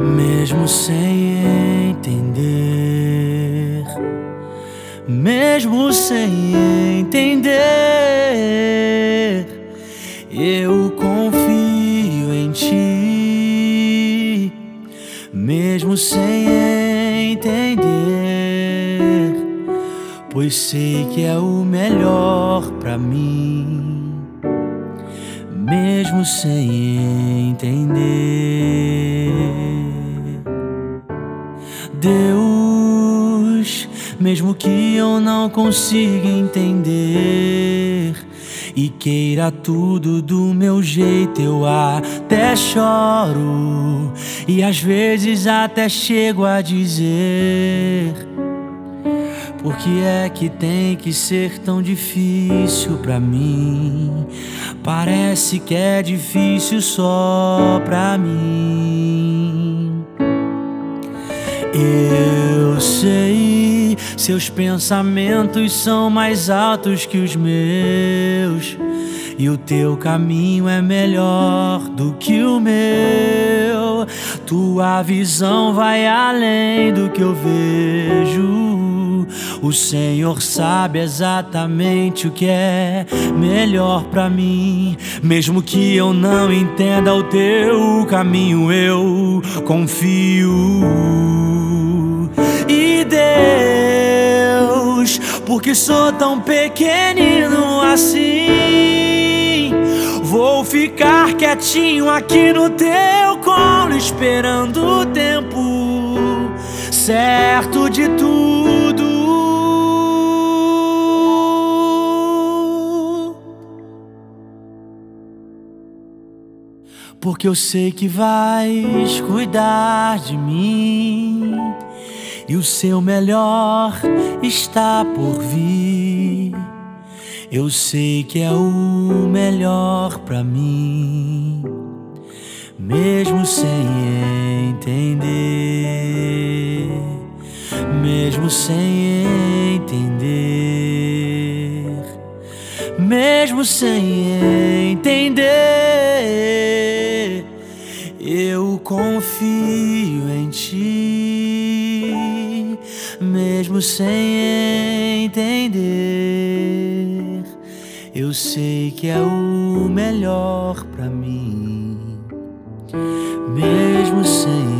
mesmo sem entender, mesmo sem entender, eu confio em ti, mesmo sem entender, pois sei que é o melhor para mim. Mesmo sem entender. Deus, mesmo que eu não consiga entender e queira tudo do meu jeito, eu até choro e às vezes até chego a dizer. Por que é que tem que ser tão difícil pra mim? Parece que é difícil só pra mim. Eu sei, seus pensamentos são mais altos que os meus. E o teu caminho é melhor do que o meu. Tua visão vai além do que eu vejo. O Senhor sabe exatamente o que é melhor para mim. Mesmo que eu não entenda o teu caminho, eu confio. E Deus, porque sou tão pequenino assim, vou ficar quietinho aqui no teu colo, esperando o tempo certo de tudo. Porque eu sei que vais cuidar de mim e o seu melhor está por vir. Eu sei que é o melhor para mim, mesmo sem entender, mesmo sem entender, mesmo sem entender. Eu confio em ti, mesmo sem entender. Eu sei que é o melhor para mim, mesmo sem